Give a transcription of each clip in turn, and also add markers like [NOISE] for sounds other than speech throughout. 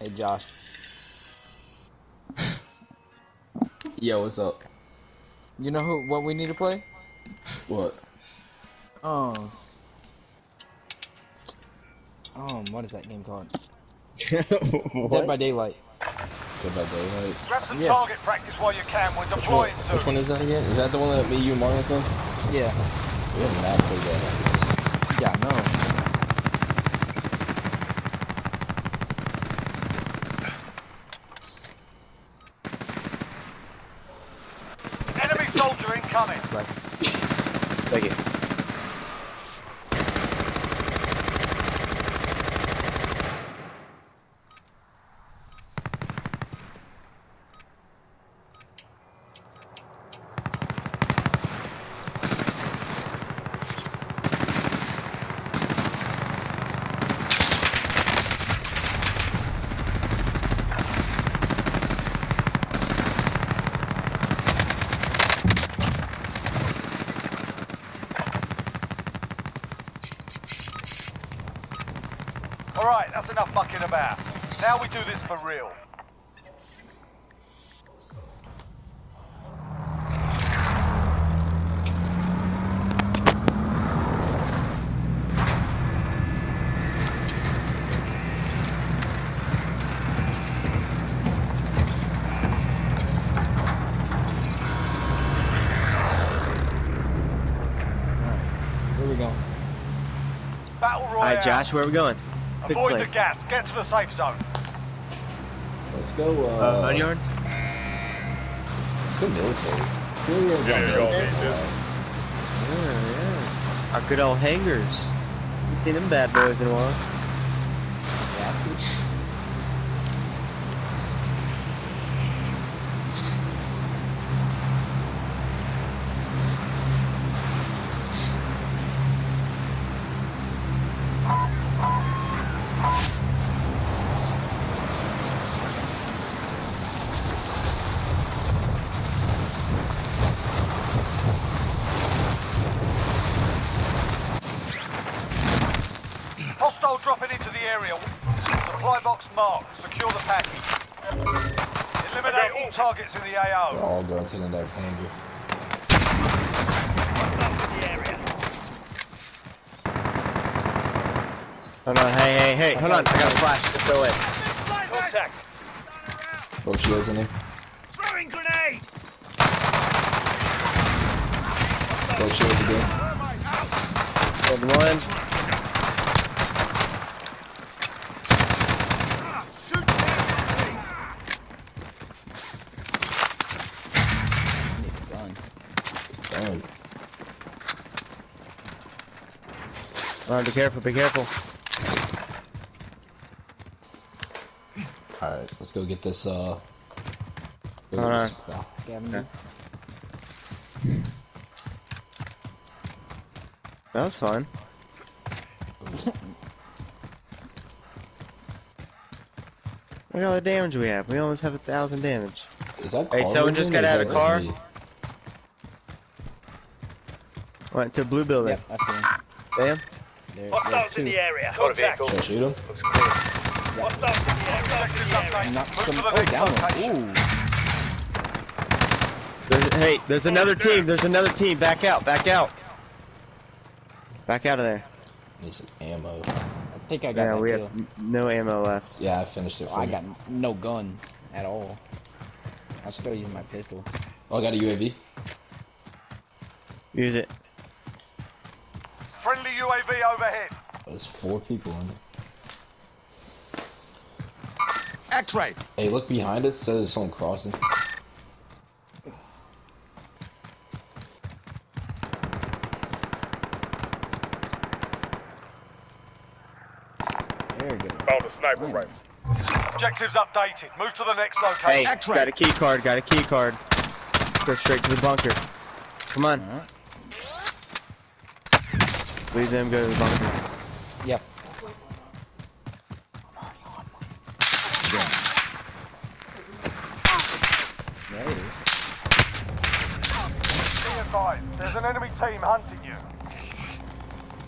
Hey Josh. Yo, what's up? You know who what we need to play? What? Um. Um, what is that game called? [LAUGHS] Dead by Daylight. Dead by Daylight. Grab some Yeah. target practice while you can. We're Which one, deploying which soon. one is that again? Is that the one that me, you, and Mario played? Yeah. We have not played that. Yeah, no. Enemy soldier incoming. Like, Thank you. All right, that's enough mucking about. Now we do this for real. where we going? Battle royale. Alright, Josh, where are we going? Avoid the gas. Get to the safe zone. Let's go, uh... Uh, Boneyard? Let's go military. Yeah, yeah, Yeah, yeah, military. yeah. Yeah, yeah. Our good old hangars. Haven't seen them bad boys in a while. Hostile dropping into the area. Supply box marked. Secure the package. Eliminate all targets in the AO. They're AO. all going to the next hangar. Hold on, hey, hey, hey, hold on. I got a flash. to go away. Contact. Throw shields in oh, there. Throwing grenade. Oh, Throw shields again. Hold one. Be careful, be careful. Alright, let's go get this, uh... go get Hold this- oh, Scavenger. That was fun. [LAUGHS] Look at all the damage we have. We almost have a thousand damage. Is that Hey, someone just got or out is of that car? me? Went to blue building. Yep, I see him. Damn. There, Hostiles there's in the area. Contact. Should I shoot him? Hostiles in the area. Objectives update. Knock Move some, oh, down location. one. Ooh. There's, hey, there's another team. There's another team. Back out. Back out. Back out of there. Need some ammo. I think I got Yeah, we kill. have no ammo left. Yeah, I finished it. For I got no guns at all. I'm still use my pistol. Oh, I got a UAV. Use it. Friendly UAV overhead. There's four people in it. X-ray. Hey, look behind us. So there's someone crossing. There we go. Found a sniper rifle. Objectives updated. Move to the next location. Hey, X-ray. got a key card. Got a key card. Go straight to the bunker. Come on. Alright. Leave them. Go to the bunker. Yep. There it is. Be advised, there's an enemy team hunting you.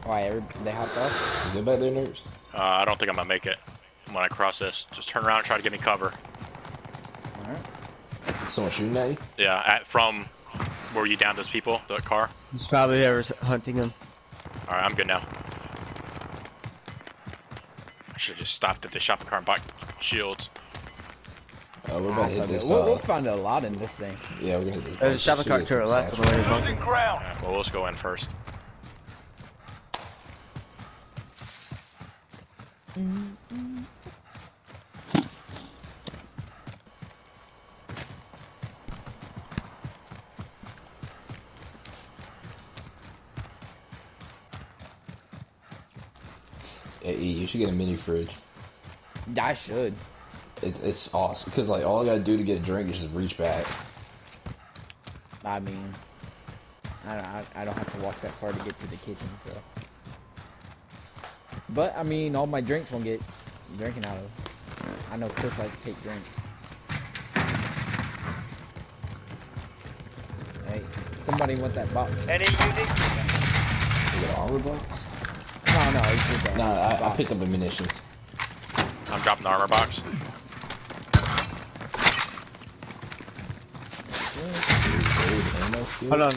Why, they hopped off? You good back there, nerds? Uh, I don't think I'm gonna make it when I cross this. Just turn around and try to get me cover. Alright. Someone shooting at you? Yeah, at, from where you down those people, the car. He's probably whoever's hunting him. All right, I'm good now. I should have just stopped at the shopping cart and bought shields. Uh, we're about to hit So this. we'll, we'll Uh, find a lot in this thing. yeah, we're gonna hit this. There's a shopping cart to our left from on the way to the bunker. Losing ground. Yeah, well, let's go in first. Hey, E, you should get a mini fridge. I should. It, it's awesome because like all I gotta do to get a drink is just reach back. I mean, I don't, I, I don't have to walk that far to get to the kitchen, so. But I mean, all my drinks won't get drinking out of. I know Chris likes to take drinks. Hey, somebody want that box? Any units? You got armor box? No, no, it's just a Nah, I, I box. picked up the munitions. I'm dropping the armor box. Hold on.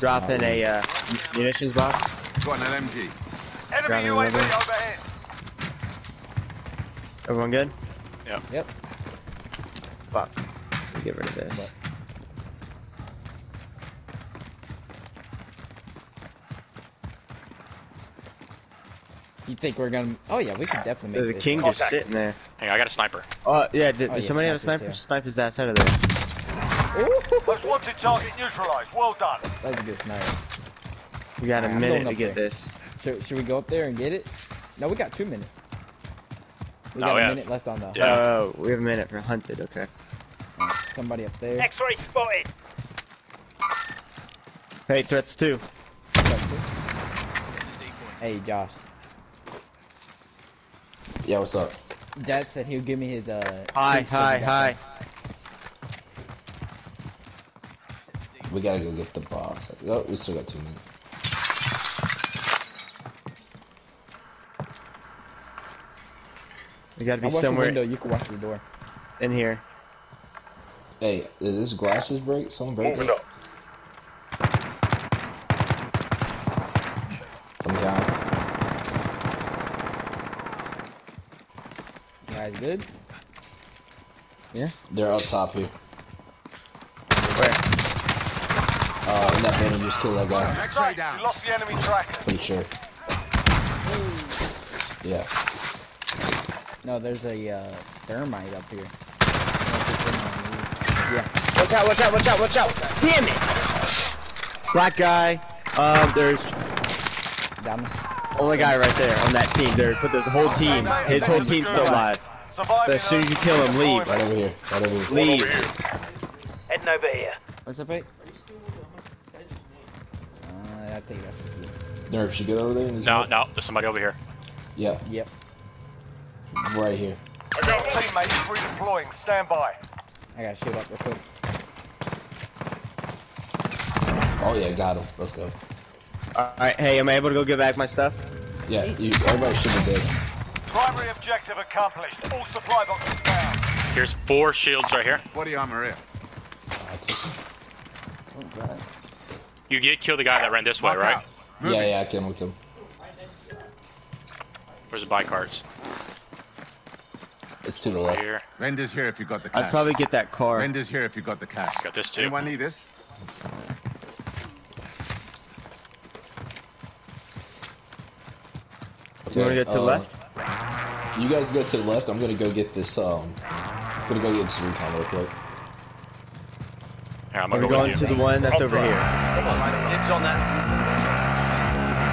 Drop in a uh, munitions box. Got an LMG. Enemy UAV rubber. overhead. Everyone good? Yep. Yep. Fuck. Get rid of this. Think we're gonna? Oh yeah, we can definitely make There's a this. king just Contact. sitting there. Hey, I got a sniper. Oh yeah, did, Oh, does yeah, somebody have a sniper? yeah. Snipe his ass out of there. Most wanted target neutralized. Well done. That was a good sniper. We got a Alright, I'm minute to get there. this. Should, should we go up there and get it? No, we got two minutes. We No, got we a have- minute left on the. Yeah. Oh, we have a minute for hunted. Okay. Somebody up there. X-ray spotted. Hey, threats two. Hey, Josh. Yeah, what's up? Dad said he'll give me his uh. Hi, hi, hi. We gotta go get the box. Oh, we still got two minutes. We gotta I'll be watch the somewhere window. You can watch the door. in here. Hey, did this glass just break? Someone break it? From behind. You guys good? Yeah. They're up top here. Where? Uh, in that banner, you still that guy. X-ray You down. lost the enemy tracker. Pretty sure. Yeah. No, there's a uh, thermite up here. Yeah. Watch out! Watch out! Watch out! Watch out! Damn it! Black guy. Um, there's Down. only guy right there on that team. There, but the whole team, his whole team's still alive. Survive So as soon as you kill him, leave. Right over here. Right over here. Leave. Heading over here. What's up, mate? Uh, I think that's just it. Nerf, should get over there? No, boat? no, there's somebody over here. Yeah, Yep. right here. I got teammates redeploying. Stand by. I gotta shoot up real quick. Oh yeah, got him. Let's go. All right. Hey, am I able to go get back my stuff? Yeah, you, everybody should be dead. Primary objective accomplished. All supply boxes down. Here's four shields right here. Body armor here. I took him. What's that? You did kill the guy that ran this way, right? Yeah, yeah, I killed him with him. Where's the buy carts? It's to the left. Here. Vendors here if you got the cash. I'd probably get that car. Vendors here if you got the cash. Got this too. Anyone need this? You want to get to the uh, left? You guys go to the left. I'm gonna go get this. Um, gonna go get this recon real quick. Here, I'm I'm gonna go going to you. the one that's over here. Dibs on that.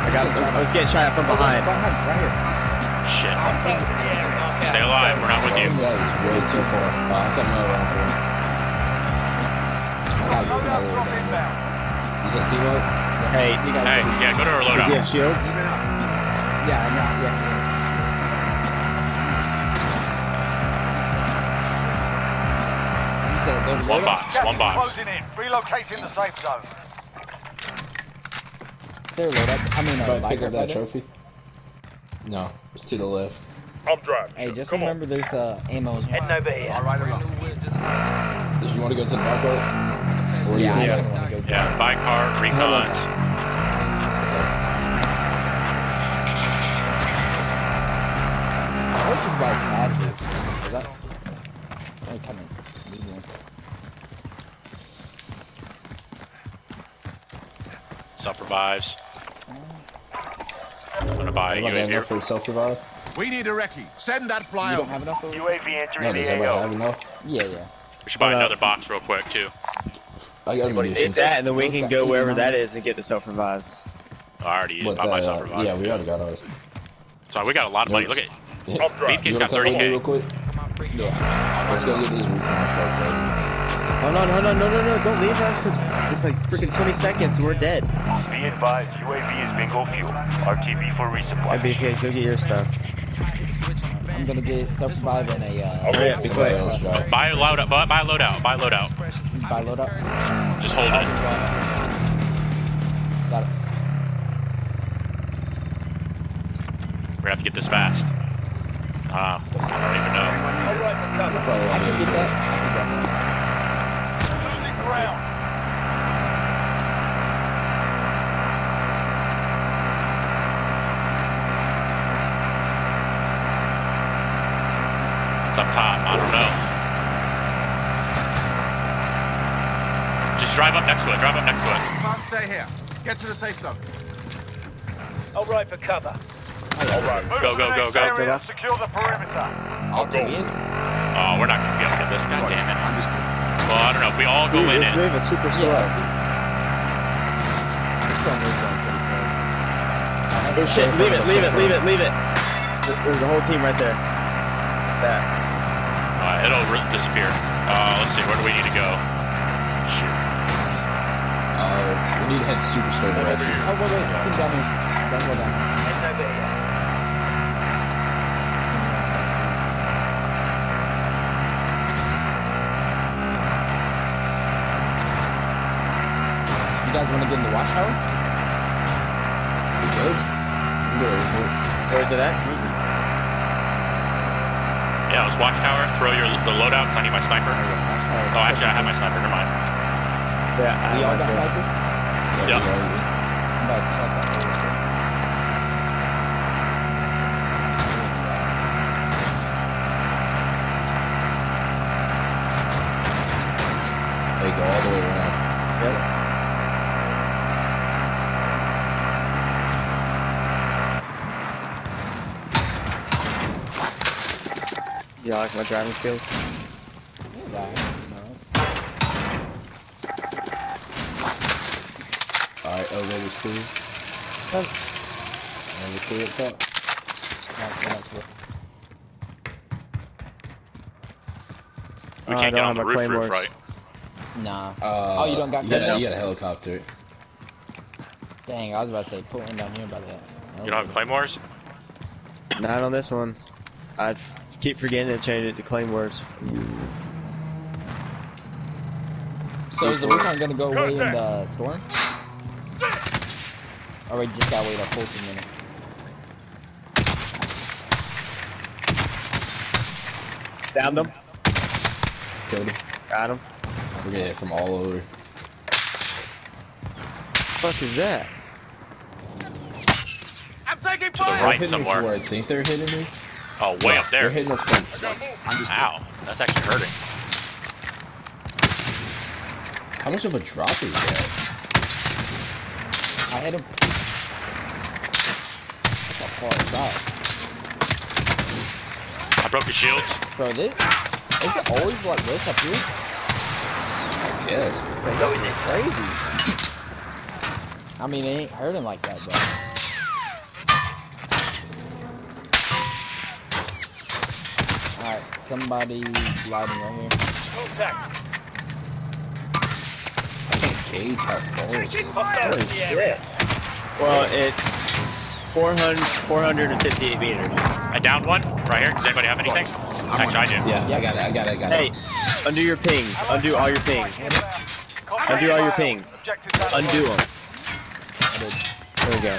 I got. I was getting shot at from behind. Behind, right here. Shit. Stay alive. We're not with you. That is way too far. Uh, I got another round for him. Loadout drop inbound. Is that teamwork? Hey, You guys, Hey, yeah, go to our does he have shields? yeah, I'm yeah. There's One box. Gas One box. closing in. Relocating the safe zone. There loadout. I mean, uh, Try to pick up that trophy. No, it's to the left. I'm driving. Hey, just Come on. remember there's uh, ammo as well. Heading over here. All right, along. Did you want to go to the back road? Or Yeah, I you don't want. Yeah, buy car, recons. Self revives. I'm gonna buy a Anybody UAV. enough for self revive? We need a recce. Send that You flyover. don't have enough of it? UAV No, entering does the AO. have enough? Yeah, yeah. We should buy Hold up. another box real quick too. I got Hit munitions. that, and then we can go wherever on that it. is and get the self revives. I already used my uh, self revive. yeah, we already got ours. So we got a lot of money. Look at Yeah. I'm driving. Beefcake's You got wanna come with me 30k. real quick? Yeah. Let's go get these recon first. Hold on, hold on, no, no, no, don't leave us, because it's like freaking 20 seconds and we're dead. Be advised, UAV is bingo fuel. RTB for resupply. MBK, go get your stuff. I'm gonna get self revive and a uh, Hurry up, be quick. Somebody buy a loadout. Buy, buy a loadout. Buy a loadout. buy a loadout. Just hold it. Got it. We're gonna have to get this fast. Ah, I don't even know. I can able get to- that. I can grab that. Losing ground. It's up top. I don't know. Just drive up next to it. Drive up next to it. Can't stay here. Get to the safe zone. All right for cover. Move Go, go, go, go. area Go secure the perimeter. I'll take it. Oh, we're not gonna be able to get this. God damn it. Understood. Well, I don't know. If we all go Dude, in this it. move is super slow. This one is going pretty slow. Oh shit, leave it, leave it, leave it, leave it. There's a whole team right there. That. It'll re- disappear. Uh, let's see. Where do we need to go? Shoot. Uh, we need to head super straight direction. Oh, wait, wait. Team down here. Down, go down. Heading over here. You guys want to get in the watchtower? We good? We good. we good. Where's it at? Yeah, let's watch tower. Throw your the loadouts. I need my sniper. Oh, actually, I have my sniper. Never mind. Yeah, I We all have got one too. snipers? Yeah, Yeah. we already- I'm about to check that real quick. They go all the way around. Do you like my driving skills? Yeah, no. Alright, elevator's clear. Elevator clear up top. That's, that's what- We Oh, can't get on the have roof, roof, right? Nah. Uh, Oh, you don't got you gotta, that? you got a helicopter. Dang, I was about to say put one down here, but uh, You don't have claymores? Not on this one. I f- keep forgetting to change it to claymores. So is the recon gonna go away in the uh, storm? Or we just gotta wait a full two minutes? Down them. Killed him. Got him. We're getting hit from all over. fuck is that? I'm taking To the fire. Right hitting me somewhere. where I think they're hitting me. Oh, way up there. They're hitting us from. Ow. That's actually hurting. How much of a drop is that? I hit him. That's a far shot. I broke the shields. Bro, this is it always like this up here? Yes. Crazy. [COUGHS] I mean, it ain't hurting like that, bro. Somebody sliding right here. I can't gauge how far it is. Holy shit. Well, it's 400, 458 meters. I downed one right here. Does anybody have anything? Actually, I do. Yeah, yeah, I got it, I got it, I got Hey, it. undo your pings. Undo all your pings. Undo all your pings. Undo them. There we go.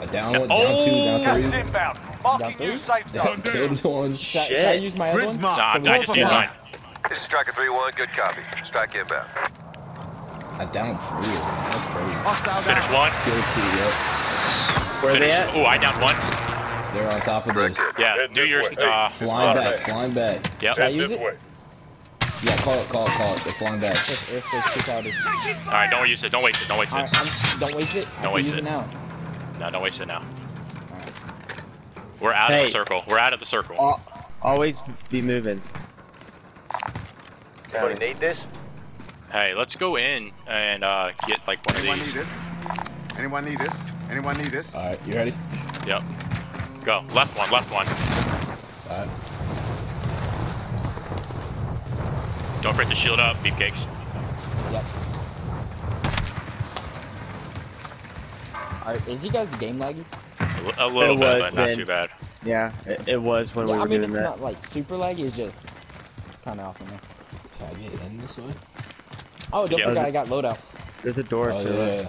A down one, down Oh! two, down Gas three. Is inbound. Marking new safe zone. Down, killed one. Should I, should I Shit. use my other one? Nah, So I just see used mine. This is Striker 3-1, good copy. Strike inbound. I downed three. That's crazy. Hostile Finish down. one. Killed two, yep. Where are they at? Ooh, I downed one. They're on top of this. Yeah, do yours. Uh, Flying back, flying back. Yep. Should I use it? Yeah, call it, call it, call it. They're flying back. If, if there's two cloudy. All right, don't use it. Don't waste it. Don't waste it. I'm, don't waste it. Don't can waste use it. now. No, don't waste it now. We're out of the circle. We're out of the circle. Al- Always be moving. Anybody need this? Hey, let's go in and uh, get like one of these. Anyone need this? Anyone need this? Anyone need this? Alright, you ready? Yep. Go. Left one. Left one. Alright. Don't forget to shield up, beefcakes. Yep. Alright, is you guys game laggy? A, little It bit, was but not then. too bad. Yeah, it, it was when yeah, we were I mean doing it's that. not like super laggy. It's just kind of off in there. Can I get in this way? Oh, don't Yeah. forget I got loadout. There's a door Oh, to yeah. it.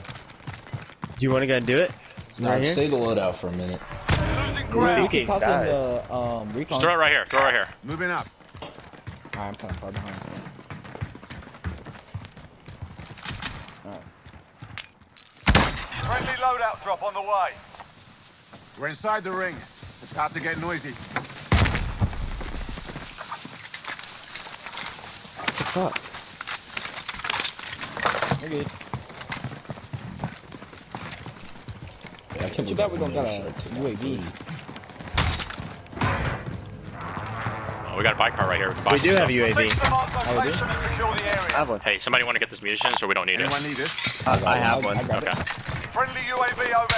Do you want to go and do it? Nah, Right here? stay the loadout for a minute. Losing We ground. can toss in the um, recon. Just throw it right here. Throw it right here. Moving up. Alright, I'm kind of far behind. Alright. Friendly loadout drop on the way. We're inside the ring. It's about to get noisy. What the fuck? We're good. Yeah, I can't Too bad we I don't got a UAV. Oh, we got a bike car right here. We, We do have. UAV. Proceed to the marked Oh, we do? location and secure the I have one. Hey, somebody want to get this munitions, or we don't need it? Anyone need this? I, I have one. I Okay. it. Friendly UAV overhead.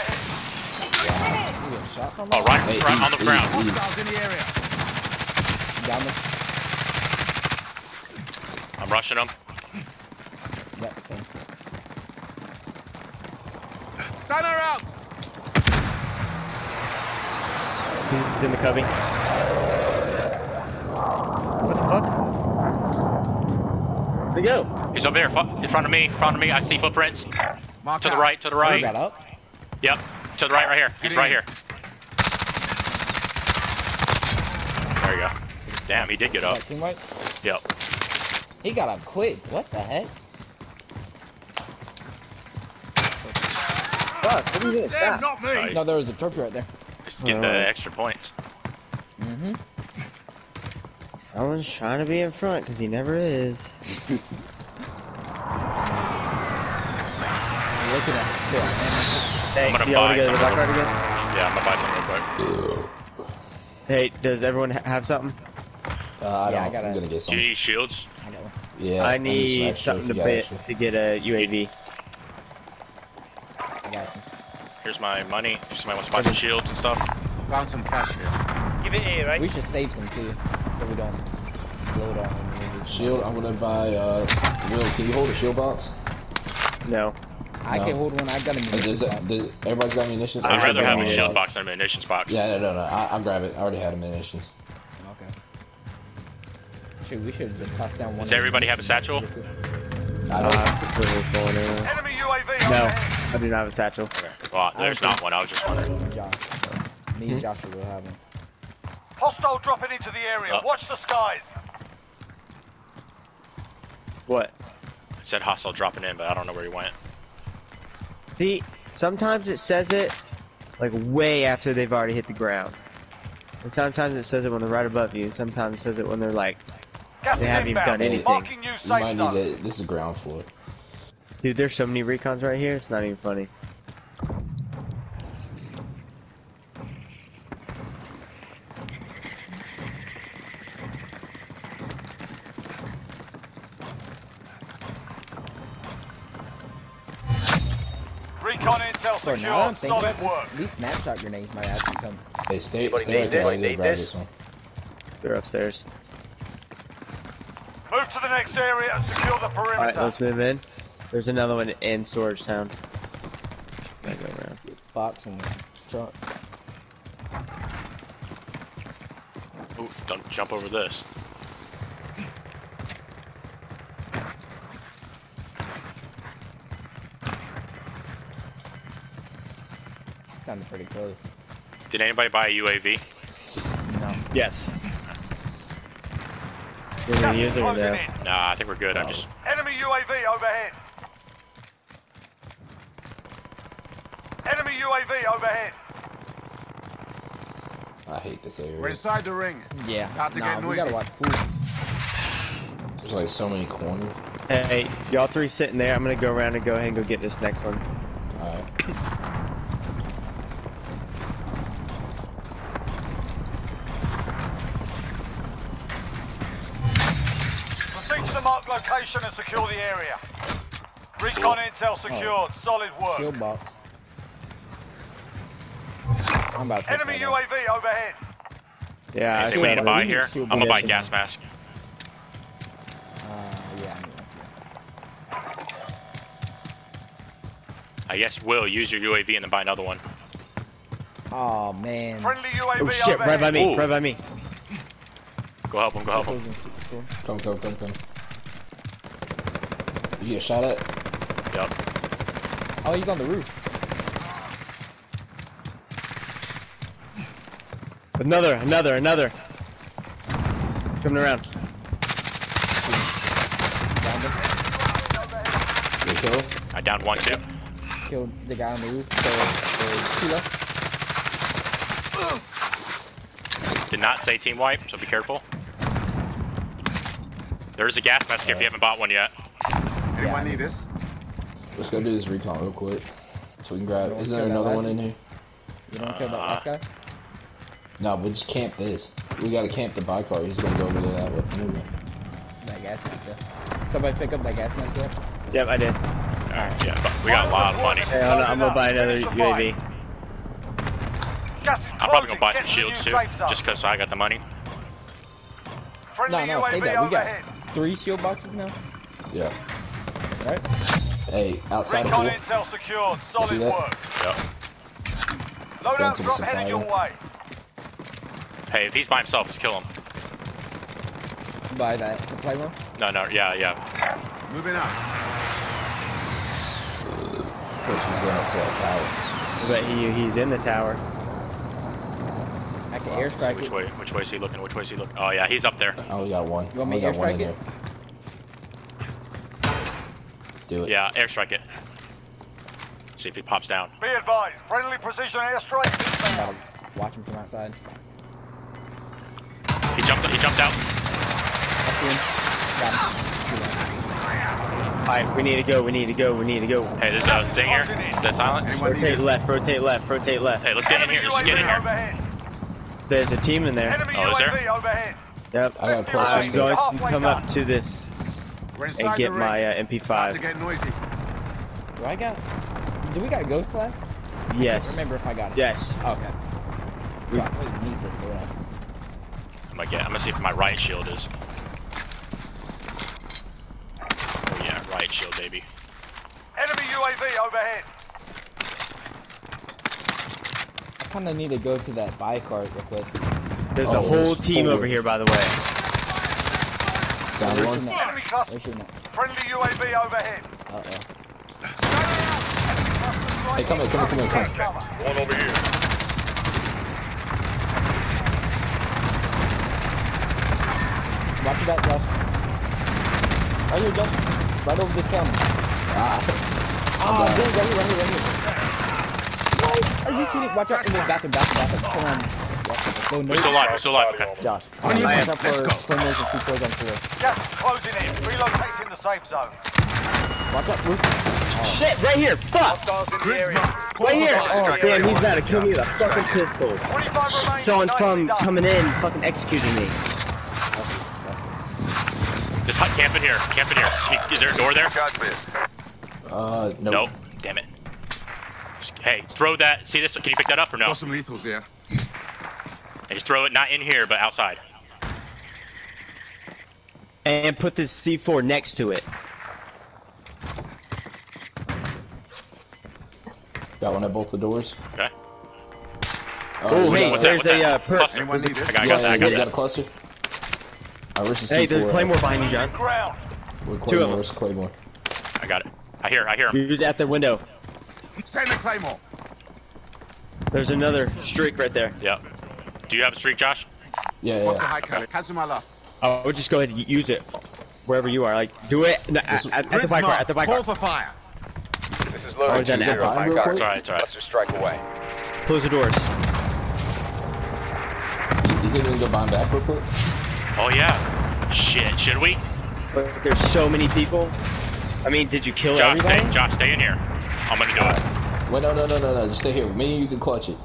You shot from Oh, right, Hey, right on the ground. east, east. Hostiles in the area. Down the. I'm rushing them. Yeah, same. Stunner out! He's in the cubby. What the fuck? Where'd he go? He's over here, fu- in front of me, in front of me. I see footprints. Mark To the right, to the right. you got up? Yep, to the right, right here. He's right here. There you go. Damn, he did get up. That? Yep. He got up quick. What the heck? Fuck, what are you doing? Them, Stop. not me! Right. No, there was a trophy right there. Just getting the Alright. extra points. Mm-hmm. Someone's trying to be in front because he never is. [LAUGHS] Look at that skill. Hey, I'm gonna y'all buy wanna go to the some black again? Yeah, I'm gonna buy some real quick. Hey, does everyone ha- have something? Uh, I Yeah, I don't. gotta- I'm gonna get Do some. you need shields? I got one. Yeah. I some need something to bit to get a UAV. I got you. Here's my money. If somebody wants to buy some shields and stuff. Found some cash here. Give it here, right? We should save some too, so we don't load out when we need Shield. I'm gonna buy. Uh, Will, can you hold a shield box? No. I No. can hold one. I got a munitions Does, box. does everybody's got munitions? I I'd rather have have a one. shield box than a munitions box. Yeah, no, no, no. I, I'll grab it. I already had a munitions. Okay. Shoot, we should just toss down one. Does everybody have a satchel? I Uh, don't. I'm completely. Enemy UAV No. I do not have a satchel. Okay. Well, there's not one. I was just wondering. Me and Josh. Me and Joshua will have one. Hostile dropping into the area. Uh. Watch the skies. What? It said hostile dropping in, but I don't know where he went. See, sometimes it says it like way after they've already hit the ground. And sometimes it says it when they're right above you. Sometimes it says it when they're like, Gas They haven't even done anything. You might need it. This is ground floor. dude, there's so many recons right here. It's not even funny. Recon Recon intel Bro, now that I'm secured. thinking Solid about work. this, these snapshot grenades might actually come. Hey, stay, Anybody stay right need there. this? I need to Need grab this? this one. They're upstairs. Move to the next area and secure the perimeter. Alright, let's move in. There's another one in storage town. Gotta go around. Box and truck. Ooh, don't jump over this. Sounded pretty close. Did anybody buy a UAV? No. Yes. You're gonna is use it or no? Nah, I think we're good. I'm just. Enemy UAV overhead. Enemy UAV overhead. I hate this area. We're inside the ring. Yeah. About to nah, get we gotta watch food. There's like so many corners. Hey, y'all three sitting there. I'm gonna go around and go ahead and go get this next one. Alright. Proceed to the marked location and secure the area. Recon intel secured. Solid work. Shield box. I'm about to pick Enemy that up. UAV overhead. Yeah, I Anything saw we need to buy we need here? I'm gonna buy bullets. gas mask. Uh, yeah, I need guess Will use your UAV and then buy another one. Oh man. Friendly UAV Oh shit, overhead. right by me, Ooh. right by me. Go help him. Go help him. Closing super store. Come, come, come, come. You get shot at? Yep. Oh, he's on the roof. Another, another, another. Coming around. Downed him. You kill? I downed one too. Killed the guy on the roof. So, so two left. Did not say team wipe, so be careful. There's a gas mask here if you haven't bought one yet. Anyone need this? Let's go do this recon real quick. So we can grab. Is there another one in here? You don't kill that last guy? No, we'll just camp this. We gotta camp the bike car. He's gonna go over there that way. That gas mask there. Somebody pick up that gas mask yet? Yep, I did. Alright, yeah, we got a lot of money. Hey, hold on, I'm gonna buy another Finish the fight. UAV. Gas is I'm probably gonna buy some shields too, safe just because I got the money. Friendly No, no, save that. We got three shield boxes now, Yeah. Right? Hey, outside the Recon pool. intel secured. Solid work. Yep. Loadout Going to drop supply heading your way. Hey, if he's by himself, just kill him. By that supply room. No, no, yeah, yeah. Moving out. Push he's going up to that But he he's in the tower. I can Wow, So which it. way? Which way is he looking? Which way is he looking? Oh yeah, he's up there. Oh, tower. I only got one. You want me to only got one airstrike in it? There. Do it. Yeah, airstrike it. See if he pops down. Be advised. Friendly precision airstrike inbound. Gotta watch him from outside. He jumped. He jumped out. I see him. Got him. Alright, we need to go, we need to go, we need to go. Hey, there's a thing here. Is that silence? Rotate left, rotate left, rotate left. Hey, let's get in here. Let's get in here. There's a team in there. Enemy Oh, is there? Overhead. Yep. I got a plus I'm going to come up to this We're and get the ring. my uh, About to MP5. get noisy. Do I got? Do we got ghost class? I Yes. remember if I got it. Yes. Okay. Do I wait, need this or what? I'm gonna get. I'm gonna see if my right shield is. Oh yeah, right shield, baby. Enemy UAV overhead. I kind of need to go to that buy cart real quick. There's Oh, a whole there's team four. over here, by the way. Down They're one. Enemy cluster. They're. Friendly UAV overhead. Uh oh. Hey, come here, come here, come here, come here. One over here. Watch your back, Josh. Right here, Josh. Right over this counter. Ah, Ah, oh, right here, right here, right here, right here. What? Are you kidding? Watch out. In the bathroom, bathroom, bathroom. Come on. Watch Go We're still alive. We're still alive. Okay. Josh. On your Watch feet. out Let's for go. corners and C4s on. Gas is closing in. Relocating the safe zone. Watch out, roof. Shit, right here! Fuck! Hostiles in the Grids area. marked. Right here! Oh, damn, he's about to kill me with a fucking pistol. 25 remaining. From coming in, fucking executing me. Just hut camp in here. Camp in here. Is there a door there? Shots missed. uh, nope. Nope. Damn it. Hey, throw that. See this? Can you pick that up or no? Got some lethals here. And just throw it not in here, but outside. And put this C4 next to it. Got one at both the doors. Okay. Oh, we hey, got- that? there's What's a that? uh, per- Cluster. Anyone need this? I got, I Yeah, that. I yeah, got got a cluster? Alright, where's the Hey, C4 there's a claymore behind you, John. Ground. Where Two of them. Where's Claymore? I got it. I hear. I hear him. He was at the window. Send the claymore. There's another streak right there. Yep. Do you have a streak, Josh? Yeah, What's the yeah. high caliber? Cancel my last. Oh, I would just go ahead and use it wherever you are. Like, do it no, at, at, at the bike car. At the bike Call for fire. This is Oh, loaded done 2 now. 0. Fine, real It's alright. It's alright. Cluster strike away. Close the doors. You, you think we can go buy him back real quick? Oh yeah. Shit. Should we? But there's so many people. I mean, did you kill Josh, everybody? stay. Josh, stay in here. I'm gonna do it. Wait, no, no, no, no, no. Just stay here. Me and you can clutch it.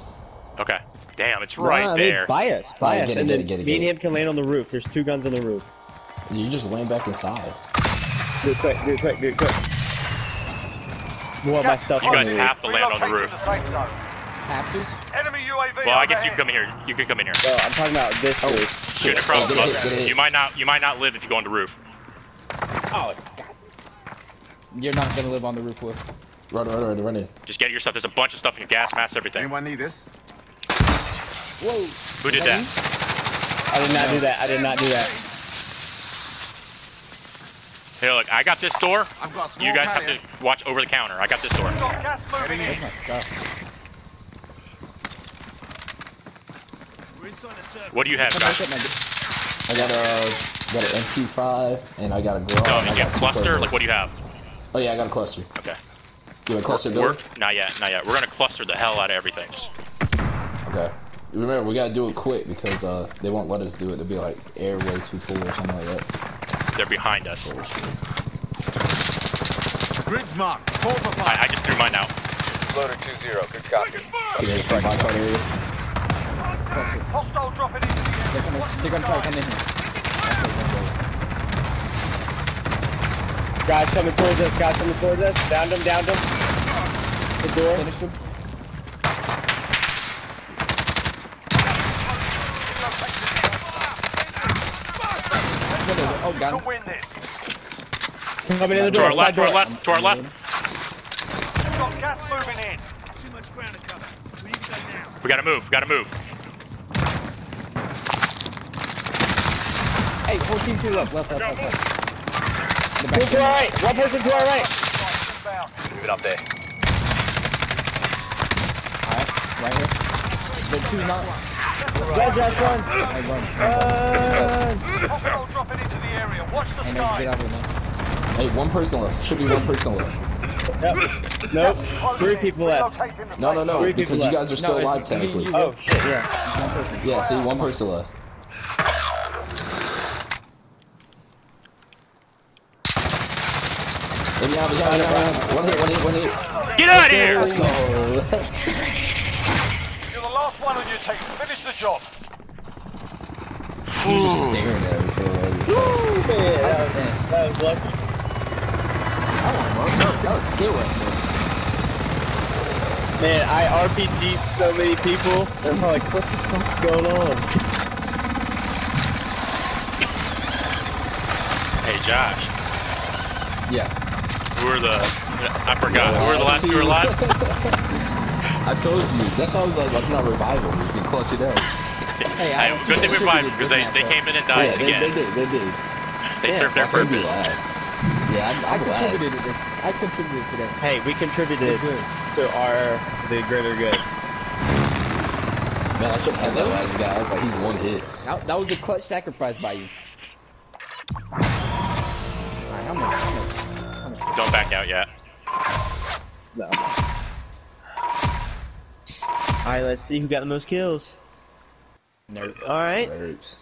Okay. Damn, it's Nah, right I mean, there. Buy us, buy us, get it, and get then it, get it, me and him can land on the roof. There's two guns on the roof. You just land back inside. Do it quick, do it quick, do it quick. More of my stuff You on guys the roof. have to land on the roof. to the safe zone. Have to? Enemy UAV Well, I guess you can come in here. You can come in here. No, I'm talking about this oh, roof. Shoot across Oh, the bus. You might not. You might not live if you go on the roof. Oh, God. You're not gonna live on the roof with. Run, run, run, run in. Just get your stuff. There's a bunch of stuff in your gas mask, everything. Anyone need this? Whoa. Who did that? I did not do that. I did not do that. Here, look. I got this door. I've got small You guys have carrier. to watch over the counter. I got this door. Got gas moving in. Where's my stuff? What do you have, Come Josh? look at my- I got a got an MP5 and I got a garage. No, oh, and you got two cluster. Like, what do you have? Oh yeah, I got a cluster. Okay. You want a cluster We're build? not yet. Not yet. We're gonna cluster the hell out of everything. Okay. Remember, we gotta do it quick because uh they won't let us do it. They'll be like air way too full or something like that. They're behind us. Grid's marked. Call for fire. I, I just threw mine out. Loader 2 0. Good copy. Get it from my car area. Hostile dropping into the They're gonna, they're gonna try to come in here. That's where they're gonna Guys coming towards us. Guys coming towards us. Downed him. Downed him. The go. door. Finished him. Oh, got To him. win this. Coming in the To our left. To our left. To our left. Got gas moving in. We gotta move. We gotta move. Hey, 14 2 left, left, left, left, left. Two to our right. One person to our right. Inbound. Moving up there. Alright, right here. The two not. Run, Josh, run. I run. Run. Hostile dropping into the area. Watch the And then get out of here. Hey, one person left. Should be one person left. [LAUGHS] Yep. Nope. Three people left. No, no, no, Three because people you guys are still No, alive technically. Oh shit. Yeah. One person. Yeah, see, one person left. One hit, one hit, one hit. Get out of here! Let's go. You're the last one on your team. Finish the job. Yeah, that was, that was lucky. That was skill right there. Man, I RPG'd so many people. and I'm like, what the fuck's going on? Hey, Josh. Yeah. Who are the? I forgot. Who are the last two alive? [LAUGHS] I told you. That's why I was like, let's not revival. him. We can clutch it out. Hey, [LAUGHS] Hey, I good thing we revived them because they, they came in and died yeah, they, again. they did, they did. They served their I think we purpose. Yeah, I'm, I I'm glad. contributed to this. I contributed to that. Hey, we contributed to our the greater good. Man, I should have had that last guy. I was like, he's one hit. That, that was a clutch sacrifice by you. Alright, I'm gonna, I'm gonna, I'm gonna Don't back out yet. No. All right, let's see who got the most kills. Nope. All right. Nerds.